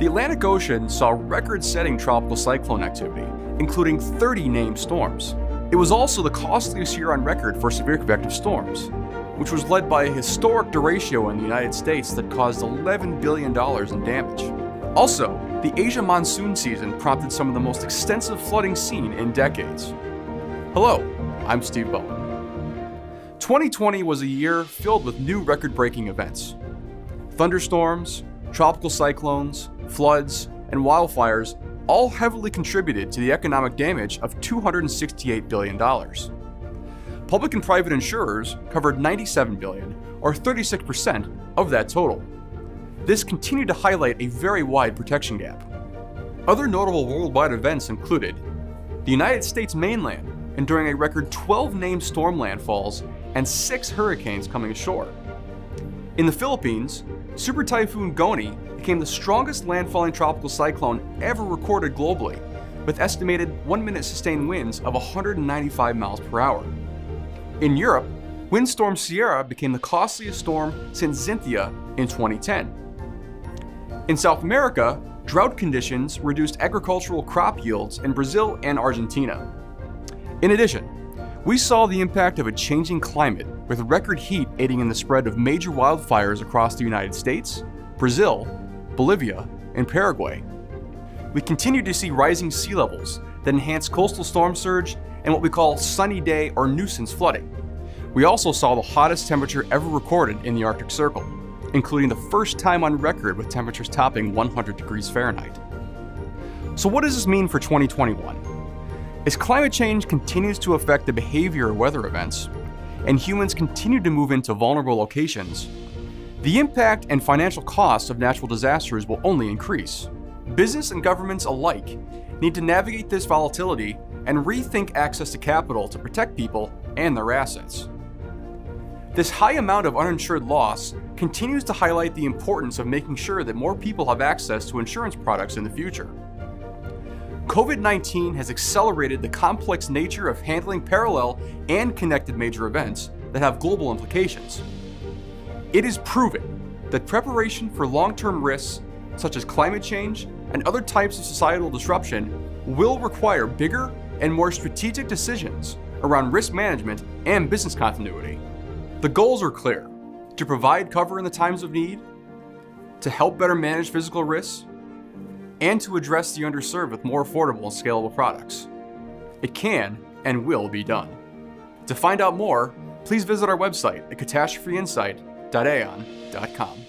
The Atlantic Ocean saw record setting tropical cyclone activity, including 30 named storms. It was also the costliest year on record for severe convective storms, which was led by a historic derecho in the United States that caused $11 billion in damage. Also, the Asia monsoon season prompted some of the most extensive flooding seen in decades. Hello, I'm Steve Bowen. 2020 was a year filled with new record breaking events. Thunderstorms, tropical cyclones, floods, and wildfires all heavily contributed to the economic damage of $268 billion. Public and private insurers covered 97 billion, or 36% of that total. This continued to highlight a very wide protection gap. Other notable worldwide events included the United States mainland enduring a record 12 named storm landfalls and 6 hurricanes coming ashore. In the Philippines, Super Typhoon Goni became the strongest landfalling tropical cyclone ever recorded globally, with estimated 1 minute sustained winds of 195 miles per hour. In Europe, Windstorm Ciara became the costliest storm since Xynthia in 2010. In South America, drought conditions reduced agricultural crop yields in Brazil and Argentina. In addition, we saw the impact of a changing climate, with record heat aiding in the spread of major wildfires across the United States, Brazil, Bolivia, and Paraguay. We continue to see rising sea levels that enhance coastal storm surge and what we call sunny day or nuisance flooding. We also saw the hottest temperature ever recorded in the Arctic Circle, including the first time on record with temperatures topping 100 degrees Fahrenheit. So, what does this mean for 2021? As climate change continues to affect the behavior of weather events, and humans continue to move into vulnerable locations, the impact and financial costs of natural disasters will only increase. Business and governments alike need to navigate this volatility and rethink access to capital to protect people and their assets. This high amount of uninsured loss continues to highlight the importance of making sure that more people have access to insurance products in the future. COVID 19 has accelerated the complex nature of handling parallel and connected major events that have global implications. It is proven that preparation for long term risks, such as climate change and other types of societal disruption, will require bigger and more strategic decisions around risk management and business continuity. The goals are clear to provide cover in the times of need, to help better manage physical risks, and to address the underserved with more affordable and scalable products. It can and will be done. To find out more, please visit our website at catastropheinsight.aon.com.